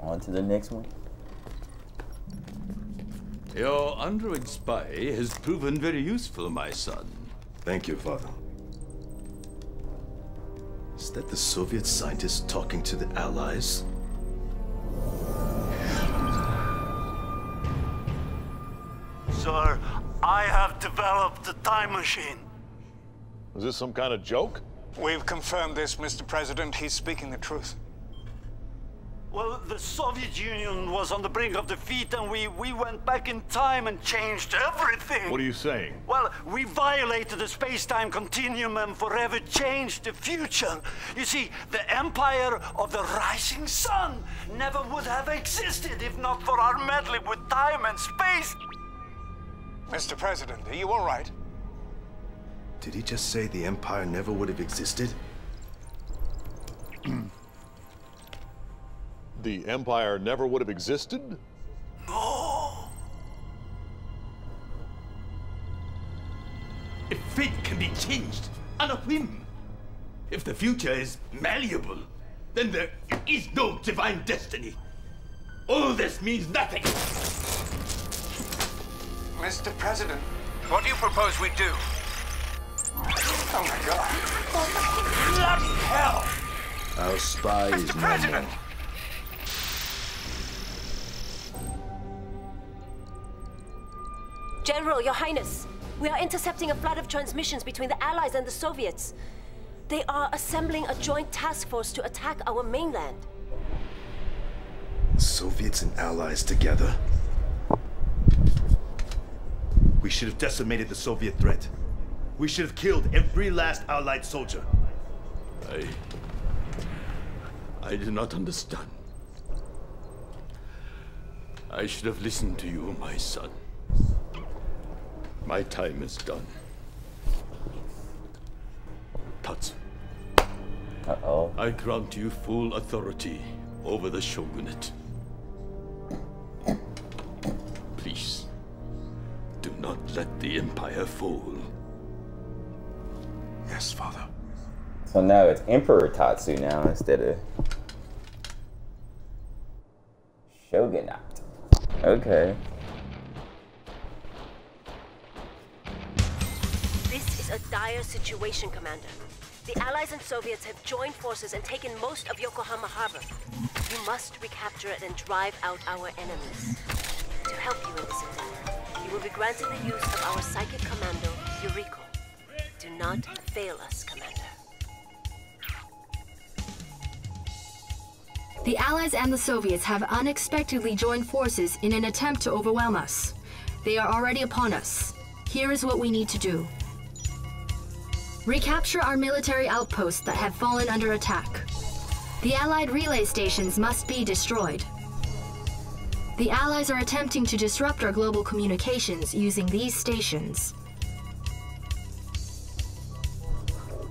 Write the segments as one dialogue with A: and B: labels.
A: On to the next one.
B: Your android spy has proven very useful, my son.
C: Thank you, Father. Is that the Soviet scientist talking to the Allies?
D: Sir, I have developed a time machine.
E: Is this some kind of joke?
F: We've confirmed this, Mr. President. He's speaking the truth.
D: Well, the Soviet Union was on the brink of defeat, and we, we went back in time and changed everything.
E: What are you saying?
D: Well, we violated the space-time continuum and forever changed the future. You see, the empire of the rising sun never would have existed if not for our meddling with time and space.
F: Mr. President, are you all right?
C: Did he just say the Empire never would have existed?
E: The Empire never would have existed?
D: No.
B: If fate can be changed on a whim, if the future is malleable, then there is no divine destiny. All this means nothing.
F: Mr. President,
G: What do you propose we do?
F: oh my God.
D: Bloody hell!
C: Our spy is
G: Mr.
C: no
G: President!
C: more.
H: General, Your Highness, we are intercepting a flood of transmissions between the Allies and the Soviets. They are assembling a joint task force to attack our mainland.
C: Soviets and Allies together?
I: We should have decimated the Soviet threat. We should have killed every last Allied soldier.
B: I. I do not understand. I should have listened to you, my son. My time is done. Tatsu,
A: Uh-oh.
B: I grant you full authority over the shogunate. Please, do not let the empire fall.
C: Yes, Father.
A: So now it's Emperor Tatsu now instead of Shogunate. Okay.
H: Dire situation, Commander. The Allies and Soviets have joined forces and taken most of Yokohama Harbor. You must recapture it and drive out our enemies. To help you in this endeavor, you will be granted the use of our psychic commando, Yuriko. Do not fail us, Commander.
J: The Allies and the Soviets have unexpectedly joined forces in an attempt to overwhelm us. They are already upon us. Here is what we need to do. Recapture our military outposts that have fallen under attack. The Allied relay stations must be destroyed. The Allies are attempting to disrupt our global communications using these stations.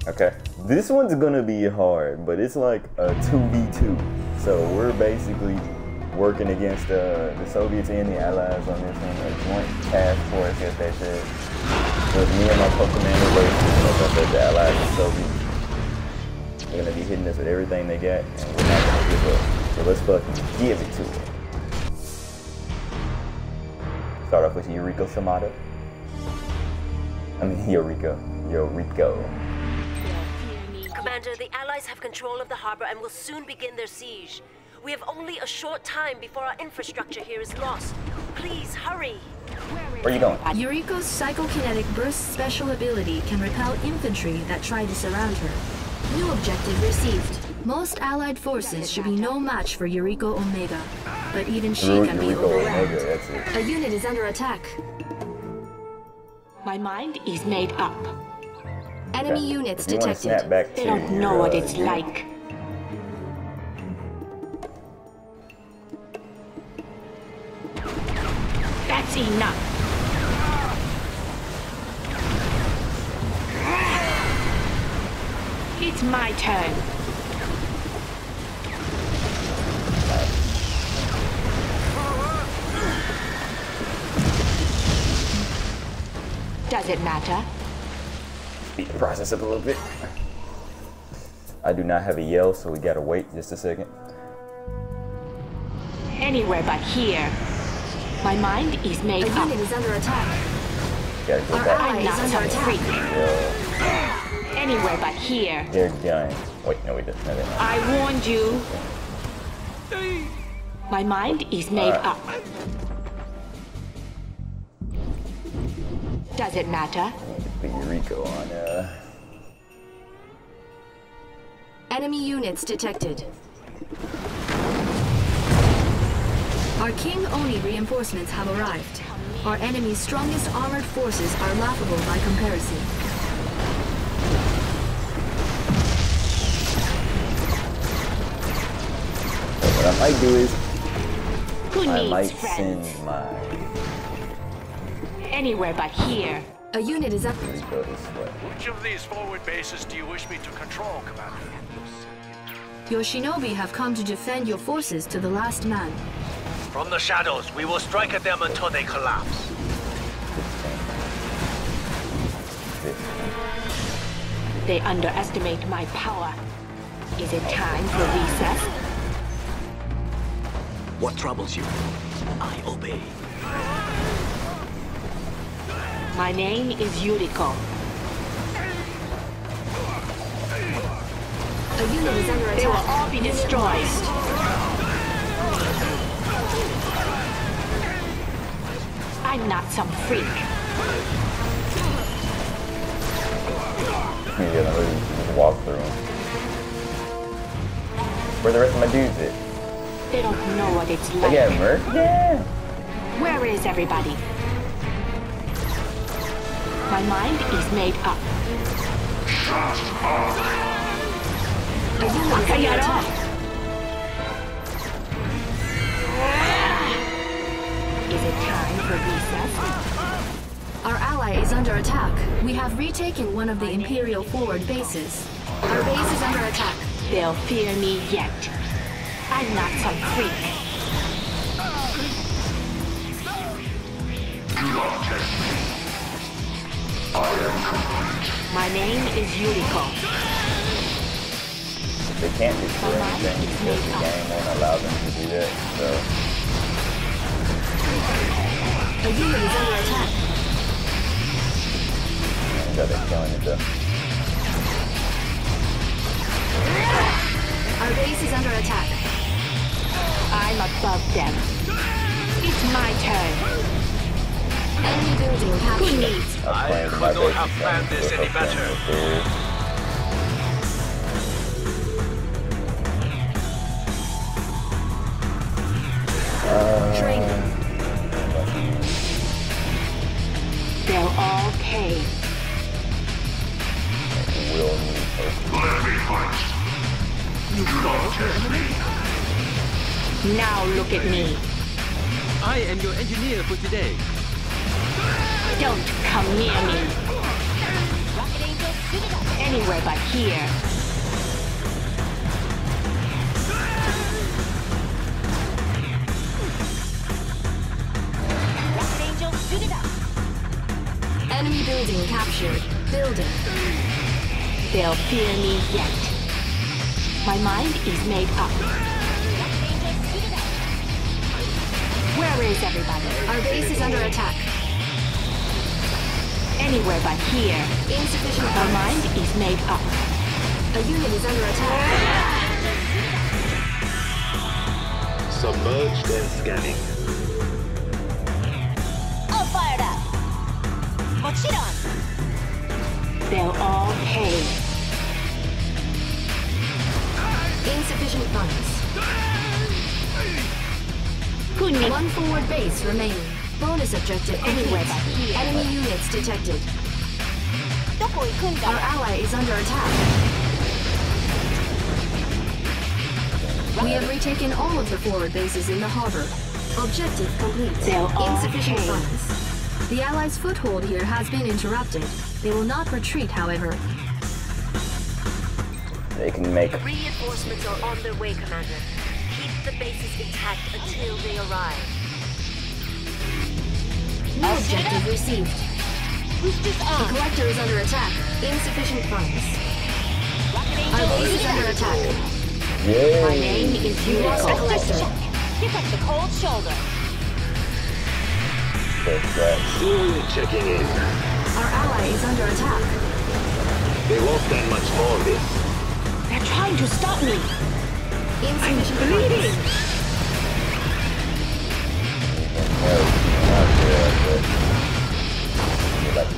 A: Okay. This one's gonna be hard, but it's like a 2v2. So we're basically working against uh, the Soviets and the Allies on this one. A joint task force, I guess they said. With me and my versus, like I said, the Allies and Soviets. They're gonna be hitting us with everything they got, and we're not gonna give up. So let's fucking give it to them. Start off with Yuriko Shimada. I mean, Yuriko. Yuriko.
H: Commander, the Allies have control of the harbor and will soon begin their siege. We have only a short time before our infrastructure here is lost. Please, hurry!
A: Where you going?
J: Yuriko's psychokinetic burst special ability can repel infantry that try to surround her. New objective received. Most allied forces should be no match for Yuriko Omega, but even she
A: Yuri-
J: can be
A: Yuriko
J: overwhelmed.
A: Omega.
J: A unit is under attack.
K: My mind is made up.
J: Enemy
A: Okay.
J: units
A: you
J: detected.
A: back
K: They don't
A: your,
K: know what
A: uh,
K: it's like. That's enough. It's my turn. Does it matter?
A: speed the process up a little bit. I do not have a yell, so we gotta wait just a second.
L: Anywhere but here. My mind is
J: A
L: made up.
J: unit is under attack.
A: Gotta go
J: Our
A: back.
J: ally
L: I'm
J: is
L: not
J: under
L: some
J: attack.
L: freak.
A: Yeah,
L: Anywhere but here.
A: they're done. Wait, no, we didn't. No, they're not.
L: I warned you. My mind is made
A: Alright.
L: up. Does it matter?
A: Put Yuriko on, uh...
J: Enemy units detected. Our King Oni reinforcements have arrived. Our enemy's strongest armored forces are laughable by comparison.
A: I might do is,
L: Who
A: I
L: needs
A: might
L: friends?
A: send my
L: Anywhere but here.
J: A unit is up.
A: Yuriko this way.
M: Which of these forward bases do you wish me to control, Commander?
J: Your shinobi have come to defend your forces to the last man.
N: From the shadows, we will strike at them until they collapse.
L: They underestimate my power. Is it time for recess?
N: What troubles you? I obey.
L: My name is Yuriko.
J: A unit is under
L: They will all be destroyed. I'm not some freak.
A: You're gonna. Just walk through them. Where the rest of my dudes at?
L: They don't know what it's like.
A: got murked? Yeah.
L: Where is everybody? My mind is made up.
J: A unit is under
L: Kayara.
J: attack.
L: Is it time for recess?
J: Our ally is under attack. We have retaken one of the Imperial forward bases. Our base is under attack.
L: They'll fear me yet. I'm not some freak. My name is Yuriko.
A: They can't destroy anything because the game won't allow them to do that. So
J: A unit is under attack.
A: I got they're killing it though.
J: Our base is under attack.
L: I'm above them. It's my turn.
J: Enemy building
L: Who
J: captured.
L: needs?
A: I was
N: could not have planned this any
A: her
N: better.
A: friend with her.
J: Training.
L: They'll all pay.
A: Will need her.
L: Now look at me.
B: I am your engineer for today.
L: Don't come near me. Anywhere but here.
J: Enemy building captured. Building.
L: They'll fear me yet. My mind is made up. Where is everybody?
J: Our base is under attack.
L: Anywhere but here.
J: Insufficient Our
L: mind is made up.
J: A unit is under attack.
N: Submerged and scanning.
H: All fired up. What's?
L: They'll all pay.
J: Insufficient funds. One forward base remaining. Bonus objective
L: anywhere.
J: Enemy units detected. Our ally is under attack. We have retaken all of the forward bases in the harbor. Objective complete. Insufficient funds. The Allies' foothold here has been interrupted. They will not retreat, however.
A: They can make...
H: Reinforcements are on their way, Commander. Keep the bases intact until they arrive.
J: No objective received.
H: Boosters
J: The collector is under attack. Insufficient funds. Our base is under attack.
L: My
A: Yay!
L: name is
J: We lost the collector.
H: Pick up the cold
K: shoulder.
O: Soon checking in.
J: Our ally is under attack.
O: They won't stand much more of this.
K: They're trying to stop me.
J: Insufficient
K: bleeding.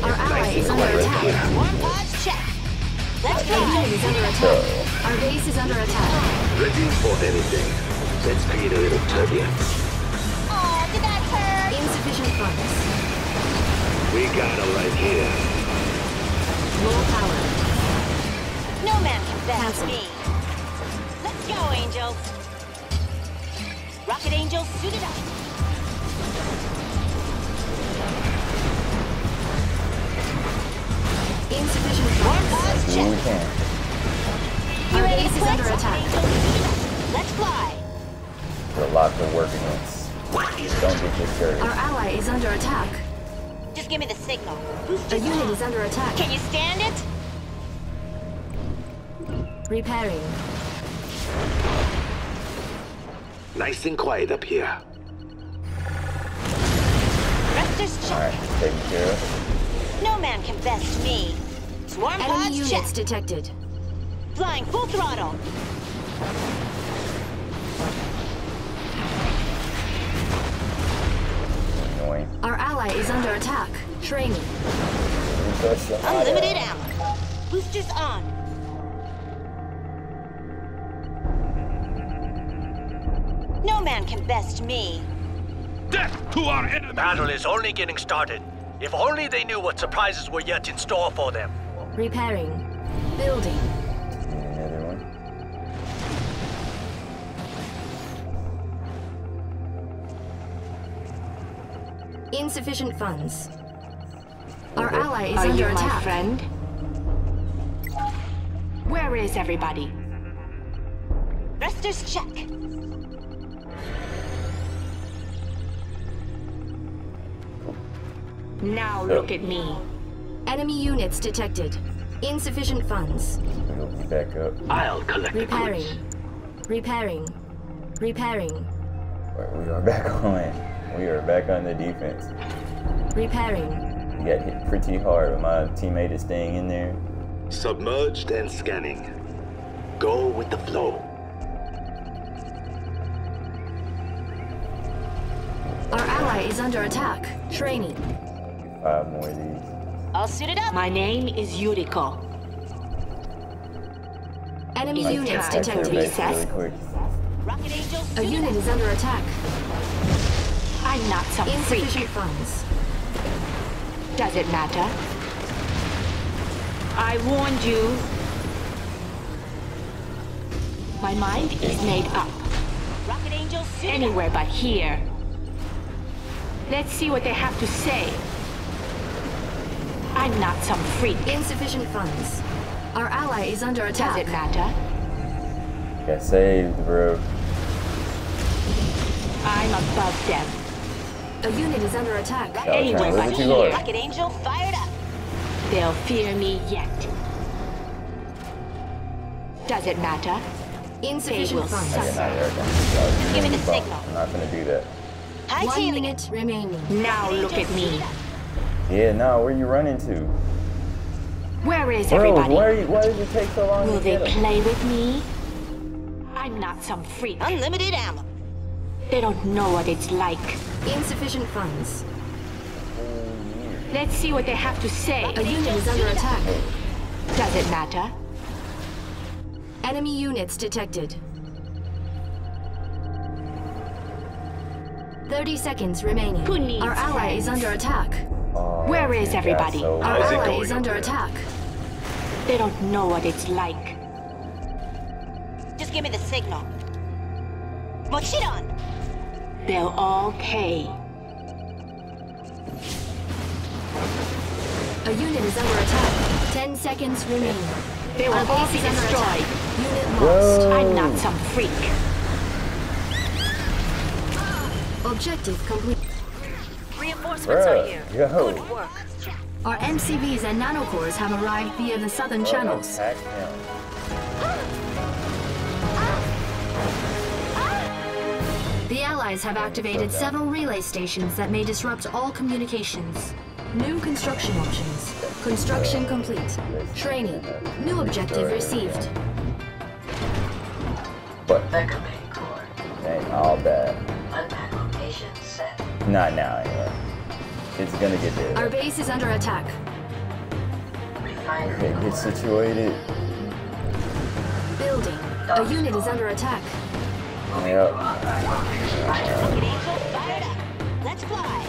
J: Our ally is under attack.
K: Warm pods check. Let's
J: Our
K: go.
J: is under attack. Our base is under attack.
O: Ready for anything. Let's create a little turbulence.
K: Oh, did that hurt?
J: Insufficient funds.
O: We got them right here.
J: Low power.
K: No man can best me. Let's go, Angel. Rocket Angel, suited up.
J: Insufficient
K: Warm
J: funds.
K: pods
A: Do
K: check.
A: can.
J: Our
K: ready
J: base
K: to
J: is under attack.
K: Angel, suited up. Let's fly.
A: There's a lot to work against. Don't get discouraged.
J: Our ally is under attack.
K: Just give me the signal.
J: A unit is under attack.
K: Can you stand it?
J: Repairing.
O: Nice and quiet up here.
K: Thrusters check.
A: Alright, taken.
K: No man can best me. Swarm
J: Enemy
K: pods
J: units
K: check.
J: detected.
K: Flying full throttle.
A: Annoying.
J: Our ally is under attack. Training.
A: Refresh your eye
K: Unlimited ammo. Boosters on. No man can best me.
B: Death to our enemies!
M: Battle is only getting started. If only they knew what surprises were yet in store for them.
J: Repairing. Building.
A: Another one.
J: Insufficient funds. Our ally is
K: Are
J: under
K: you my
J: attack.
K: friend? Where is everybody? Thrusters check. Now look at me.
J: Enemy units detected. Insufficient funds.
A: We'll back up.
O: I'll collect the
J: Repairing.
O: goods.
J: Repairing. Repairing.
A: Right, We are back on. We are back on the defense.
J: Repairing.
A: We got hit pretty hard, but my teammate is staying in there.
O: Submerged and scanning. Go with the flow.
J: Our ally is under attack. Training.
A: Five more of these.
K: All suited up. My name is Yuriko.
J: Enemy
K: Like
J: units
K: that.
A: To their
J: detected.
A: base really quick.
K: Rocket Angel,
J: A unit is under attack.
K: I'm not some freak.
J: Insufficient funds.
K: Does it matter? I warned you. My mind is made up. Rocket Angel, Anywhere but here. Let's see what they have to say. I'm not some freak.
J: Insufficient funds. Our ally is under attack.
K: Does it matter?
A: Got saved, bro.
K: I'm above them.
J: A unit is under attack.
A: Y'all
K: Anywhere but
A: little too
K: here. Rocket Angel, fired up. They'll fear me yet. Does it matter?
J: Insufficient funds.
A: Okay, not Eric. Y'all
K: Give me
A: doing
K: the signal.
A: I'm not gonna do that.
J: One minute remaining.
K: Now look at me.
A: Yeah, no, where you running to?
K: Where is
A: Bro,
K: everybody?
A: why, why does it take so long
K: Will
A: to
K: they
A: get 'em?
K: play with me? I'm not some freak. Unlimited ammo. They don't know what it's like.
J: Insufficient funds.
K: Let's see what they have to say.
J: A unit is under attack.
K: Does it matter?
J: Enemy units detected. 30 seconds remaining. Our ally is
K: friends?
J: under attack.
A: Oh,
K: Where is everybody?
A: so-
J: Our
C: How's
J: ally is under attack.
K: They don't know what it's like. Just give me the signal. Mochiron! They'll all pay.
J: A unit is under attack. 10 seconds remain.
K: They will all
J: base
K: be destroyed.
J: Unit lost.
K: I'm not some freak.
J: Objective complete.
H: Reinforcements are
A: Bruh,
H: here.
A: yo.
H: Good work.
J: Our MCVs and nanocores have arrived via the southern channels. The Allies have activated several relay stations that may disrupt all communications. New construction options. Construction complete. Training. New objective received.
A: But ain't all bad. Not now, anyway. It's gonna get there.
J: Our base is under attack.
A: Okay, get situated.
J: Building. A unit is under attack.
A: Yep.
K: Let's fly.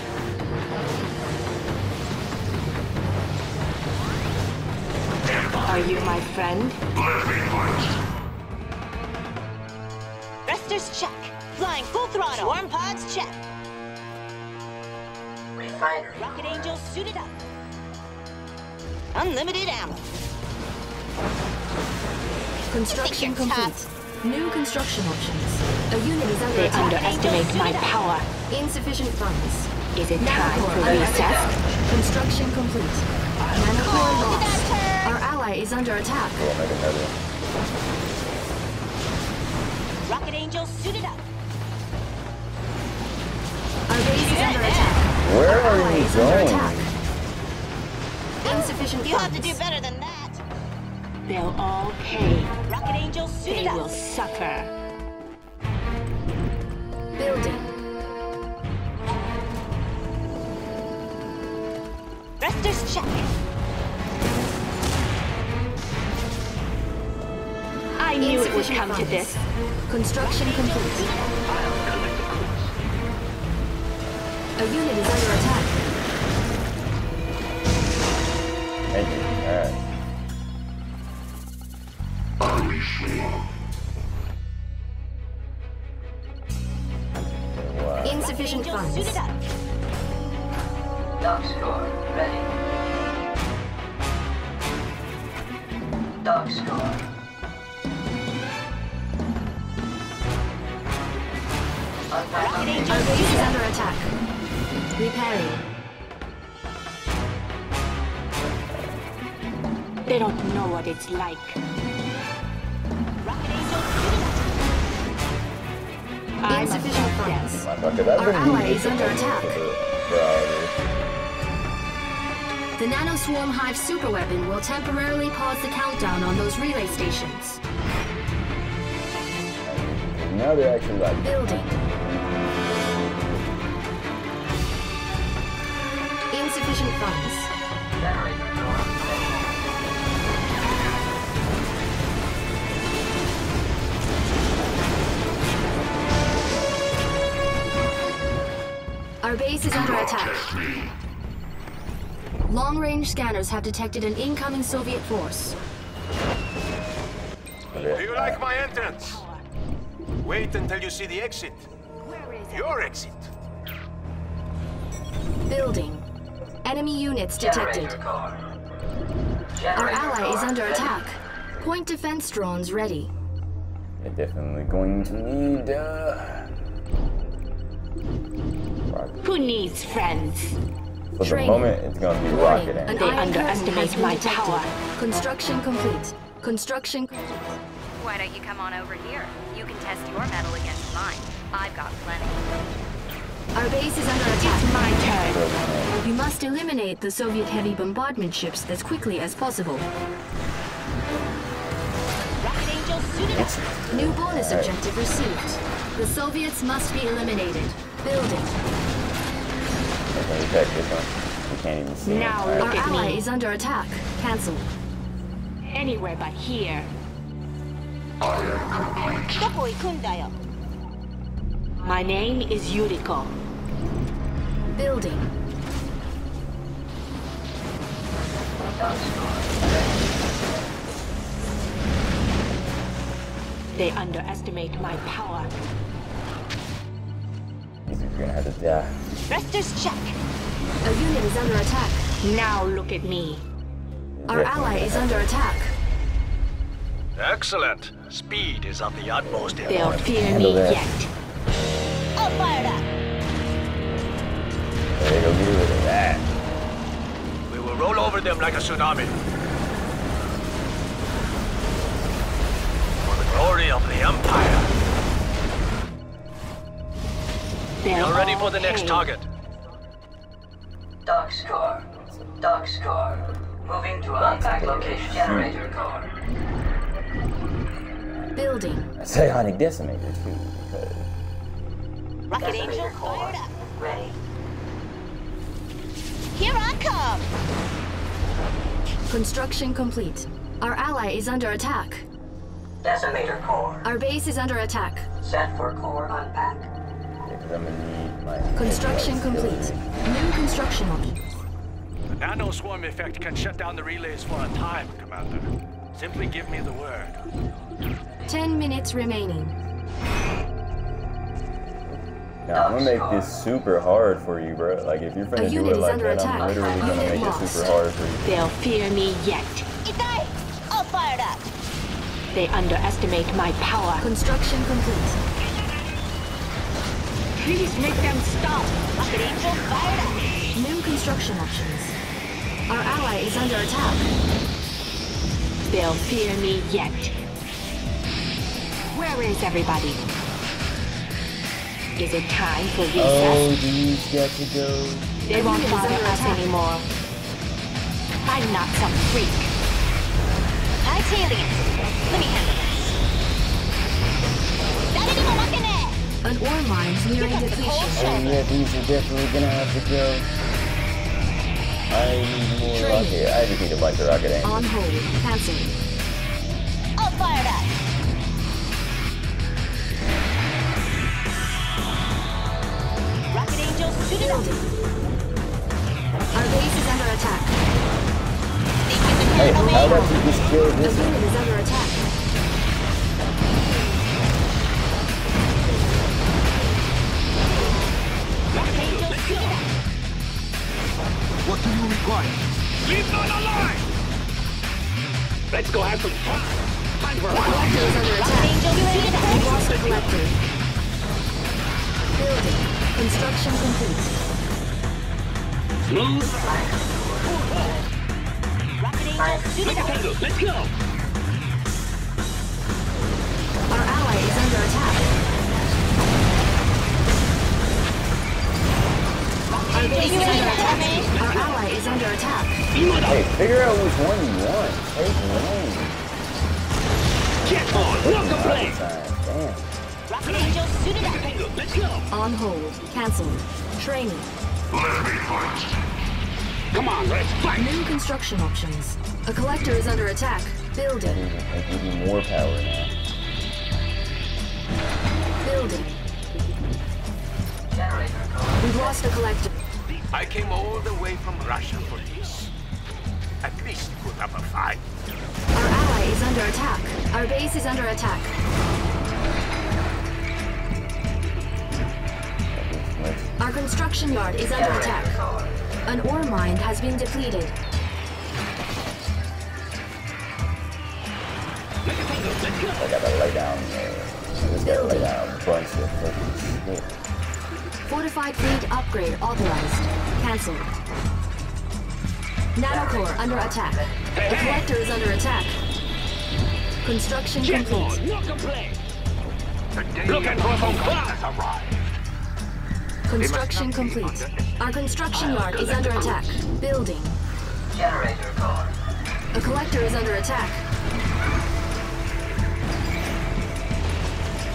L: Are you my friend?
K: Thrusters check. Flying full throttle. Swarm pods check. Refinery. Rocket Angels suited up. Unlimited ammo.
J: Construction complete. New construction options. A unit is under
L: They
J: attack.
L: underestimate my power.
J: Insufficient funds.
L: Is it time for
J: under
L: recess?
J: Construction complete. Nanocore lost. Our ally is under attack.
A: We'll make another.
K: Rocket Angels suited up.
J: Our base is under attack.
A: Where are
J: ally
A: you
J: is
A: going?
J: attack. Insufficient
K: You
J: funds.
K: have to do better than that.
L: They'll all pay.
K: Rocket Angels suited
L: They will suffer.
J: Building.
K: Thrusters check.
L: I knew it would
J: Insufficient
L: come to this.
J: Construction complete. A unit is under attack.
A: Thank you. Alright. Wow.
J: Insufficient
K: Angels
J: funds.
K: suited up.
P: Dock core ready. Dock core.
K: Rocket Angels
J: is under attack. Repairing.
L: They don't know what it's like.
K: Rocket Angels suited up.
L: I'm a
J: Insufficient funds. Our ally is under attack.
A: the-
J: Nano Swarm Hive superweapon will temporarily pause the countdown on those relay stations.
A: Now they're actually like
J: Building. Insufficient funds.
P: Generator door ready.
J: Our base is under attack. Long-range scanners have detected an incoming Soviet force.
Q: Do you like my entrance? Wait until you see the exit. Your exit.
J: Building. Enemy units detected. Our ally is under attack. Point defense drones ready.
A: They're definitely going to need uh rocket.
L: Who needs friends?
A: For the moment it's gonna be
J: Warning,
A: rocket
J: an
A: and
L: They underestimate my
J: detected.
L: power.
J: Construction complete. Construction complete.
R: Why don't you come on over here? You can test your metal against mine. I've got plenty.
J: Our base is under
L: It's
J: attack.
L: my turn.
J: You must eliminate the Soviet heavy bombardment ships as quickly as possible.
K: Rocket Angels suited up.
J: New bonus objective received. The Soviets must be eliminated. Building.
A: Okay, we check this one. We can't even see
L: Now
A: it.
J: Our
L: look
J: ally
L: me.
J: is under attack. Cancel.
L: Anywhere but here.
K: Doko ikundayo.
L: My name is Yuriko.
J: Building.
L: They underestimate my power.
A: He's gonna have to die.
K: Thrusters check.
J: A unit is under attack.
L: Now look at me.
J: Our ally is under attack.
M: Excellent. Speed is of the utmost
L: They'll
M: importance.
L: fear
A: Handle
L: me
A: that.
L: yet.
K: All fired up.
A: There you go, get rid of that.
M: We will roll over them like a tsunami. For the glory of the Empire. You're ready for the next target.
P: Dock core. Dock core. Moving to unpack location. Generator core.
J: Building.
A: Psionic decimator too. because-
K: Rocket Angel, fired up. Ready. Here I come.
J: Construction complete. Our ally is under attack.
P: Decimator core.
J: Our base is under attack.
P: Set for core unpack.
A: Yeah, 'cause I'm gonna need my
J: Construction complete. New construction options.
M: The nano swarm effect can shut down the relays for a time, Commander. Simply give me the word.
J: Ten minutes remaining.
A: Now, I'm gonna make this super hard for you, bro. Like if you're finna do it like
J: under
A: that, I'm literally gonna
J: Unit
A: make
J: lost.
A: it super hard for you.
L: They'll fear me yet.
K: Itai! All fired up.
L: They underestimate my power.
J: Construction complete.
L: Please make them stop.
K: Rocket Angel, fired up.
J: New construction options. Our ally is under attack.
L: They'll fear me yet. Where is everybody? Is it time for recess?
A: Oh, these got to go.
L: They won't bother us
J: attack.
L: anymore. I'm not some freak.
K: Italian. Let me handle this. Daddy, mo makine.
J: An ore mine's nearing
K: Here comes the
J: depletion.
K: cold
A: Oh yeah, these are definitely gonna have to go. I need more
J: Training.
A: rocket. I just need a bunch of rocket angels.
J: On hold. Cancelled.
K: Shoot it up.
J: Our base is under attack.
K: Think you can
A: Hey, how about you just kill this one?
J: unit is under attack.
K: Rocket Angel, shoot it up.
B: What do you require? Leave none alive! Let's go have some fun. Time for a
J: Collector is under
K: Rocket
J: attack.
K: Angel, shoot it
J: lost the collector. Building. Construction complete.
B: smooth.
K: Rocket Angel, shoot it up.
B: Let's go.
J: Our ally is under attack. Our base is under attack. Our ally is under attack.
A: Hey, figure out which one you want. Take one.
B: Get on. Not to play.
A: Damn.
K: Rocket Angel, shoot it up.
B: Let's go.
J: On hold. Cancelled. Training.
B: Come on, let's fight.
J: New construction options. A collector is under attack. Building.
A: I give you more power now.
J: Building. We've lost a collector.
Q: I came all the way from Russia for this. At least put up a fight.
J: Our ally is under attack. Our base is under attack. Our construction yard is under attack. An ore mine has been depleted.
A: I gotta lay down. Uh, just gotta lay down a bunch of fucking shit.
J: Fortified fleet upgrade authorized. Cancelled. Nanocore under attack. The collector is under attack. Construction
B: Get
J: complete.
B: on. Not to play. Looking for some fun. has arrived.
J: Construction complete. Our construction yard is under attack. Building.
P: Generator core.
J: A collector is under attack.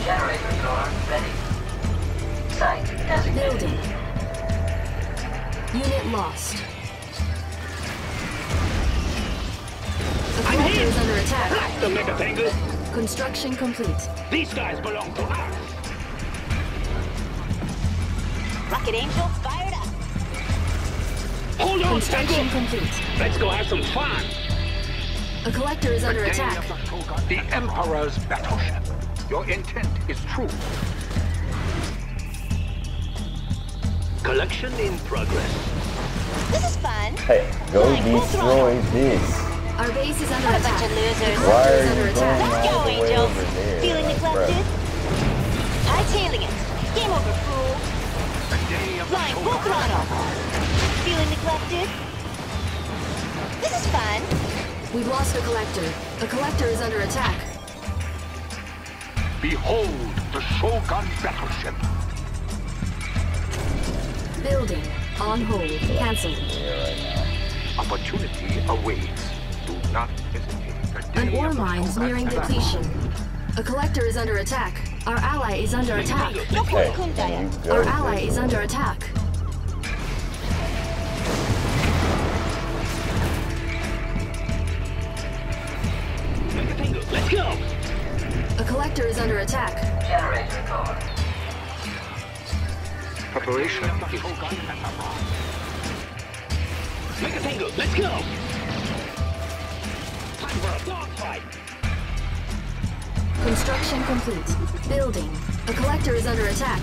P: Generator core ready. Site designated.
J: Building. Unit lost. A collector is under attack.
B: Them, Megatangle.
J: Construction complete.
B: These guys belong to us.
K: Rocket Angel, fired up.
B: Hold on,
J: Construction
B: Tangle.
J: complete.
B: Let's go have some fun.
J: A collector is under attack.
Q: The Emperor's battleship. Your intent is true.
B: Collection in progress.
K: This is fun.
A: Hey, go
K: Fine,
A: destroy this.
J: Our base is under
K: What a
J: attack.
K: bunch of losers.
A: Why are you going
K: Let's
A: all
K: go,
A: the way
K: Angel.
A: over there?
K: Feeling
A: Like,
K: neglected?
A: bruh.
K: Italian it. Game over, fool. Flying full throttle. Feeling neglected? This is fun.
J: We've lost a collector. A collector is under attack.
Q: Behold the Shogun battleship. Building.
J: On hold. Cancelled.
S: Opportunity awaits. Do not hesitate.
J: An ore mine's nearing depletion. A collector is under attack. Our ally is under attack.
A: Okay. you
J: Our ally is under attack.
S: Let's go!
J: A collector is under attack.
P: Generator core.
S: Preparation is Make tango, let's go! Time for a dogfight!
J: Construction complete. Building. A collector is under attack.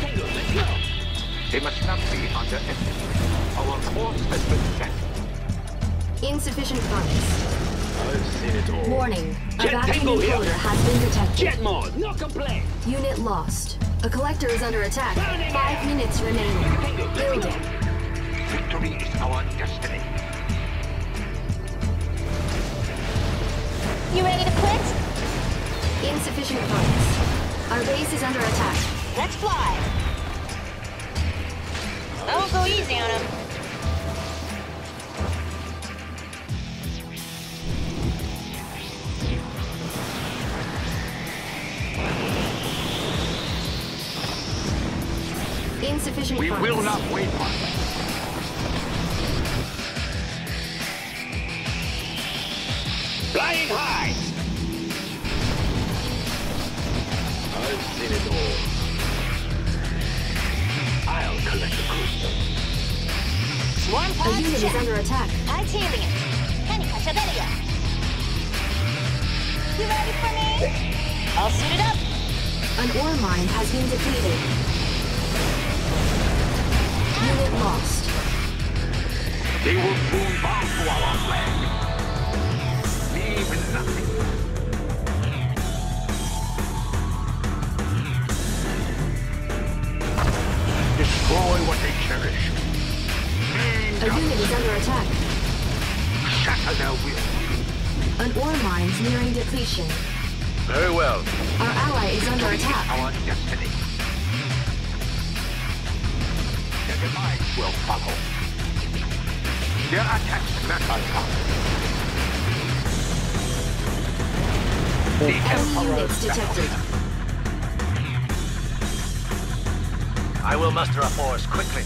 S: Tango, let's! They must not be underestimated. Our course has been set.
J: Insufficient funds.
S: I've seen it all.
J: Warning. A vacuum
S: Tango here.
J: encoder has been detected.
S: Jet mode, no complaint!
J: Unit lost. A collector is under attack. Five minutes remaining. Building.
S: Victory is our destiny.
L: You ready to quit?
J: Insufficient funds. Our base is under attack.
L: Let's fly. I won't go easy on him.
J: Insufficient
S: We
J: funds.
S: will not wait on Flying high! I've seen it all. I'll collect the crew.
L: Swarm
J: A
L: pods
J: unit is under attack.
L: Titanium. Panica Shabelia. You ready for me? I'll suit it up.
J: An ore mine has been depleted. Unit lost.
S: They will soon bow to our flag. Leave nothing. Destroy what they cherish.
J: A unit is under attack.
S: Shatter their will.
J: An ore mine's nearing depletion.
S: Very well.
J: Our ally is under attack.
S: Our destiny. Their demise will follow. Their attacks not come. The
J: units detected.
M: I will muster a force quickly.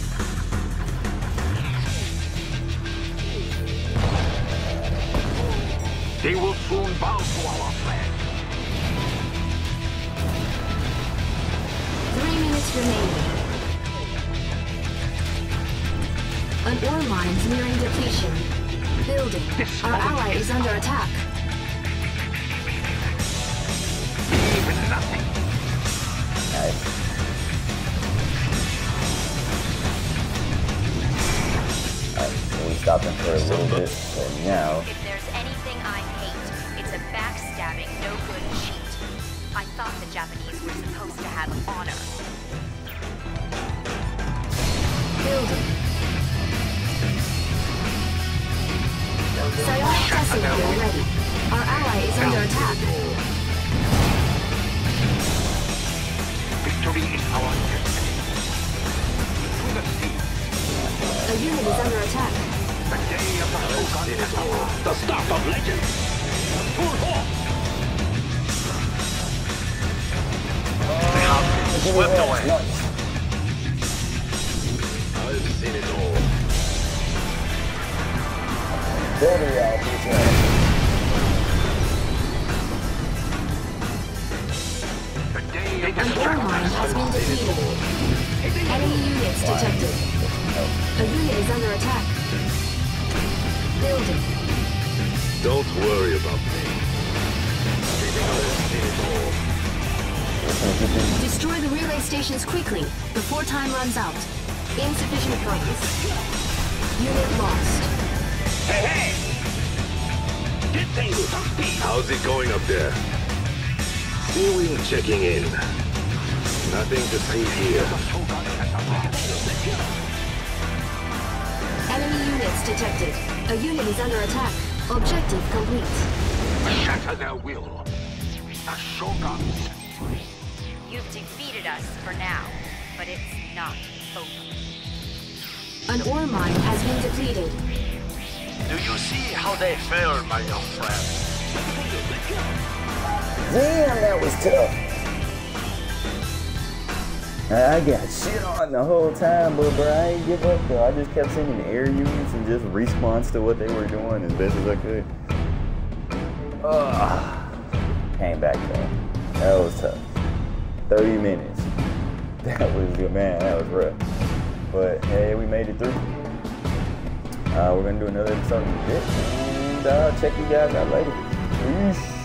S: They will soon bow to our flag.
J: Three minutes remaining. An ore mine's nearing depletion. Building. Our ally is under attack.
S: Leave nothing.
A: Nice. Alright, so we stopped him for a little bit, so now
R: If there's anything I hate, it's a backstabbing, no good cheat. I thought the Japanese were supposed to have honor.
J: Building. Psionic Tesseract ready. Our ally is under attack.
S: Victory is our destiny. The.
J: A unit is under attack.
S: The start of legend. Full hawk.
M: They swept away.
A: Nice.
S: I've seen it all.
A: Building out this way.
S: The day of the
J: An ore
S: Shogun
J: mine
S: has
J: has been defeated. Enemy units detected. A unit is under attack. Building.
S: Don't worry about me. I've seen it all.
J: Destroy the relay stations quickly before time runs out. Insufficient funds. Unit lost.
S: Hey, hey! Get things up speed. How's it going up there? Seawing checking in. Nothing to see here.
J: Enemy units detected. A unit is under attack. Objective complete.
S: Shatter their will. The Shoguns.
R: You've defeated us for now, but it's not over.
J: An ore mine has been depleted.
D: Do you see how they fare, my young friend?
A: Damn, that was tough. I got shit on the whole time, but bro, I ain't give up though. I just kept sending air units and just response to what they were doing as best as I could. Ugh. Came back though. That was tough. 30 minutes. That was good, man. That was rough. But hey, we made it through. Uh, we're gonna do another episode of this, and uh, check you guys out later. Peace.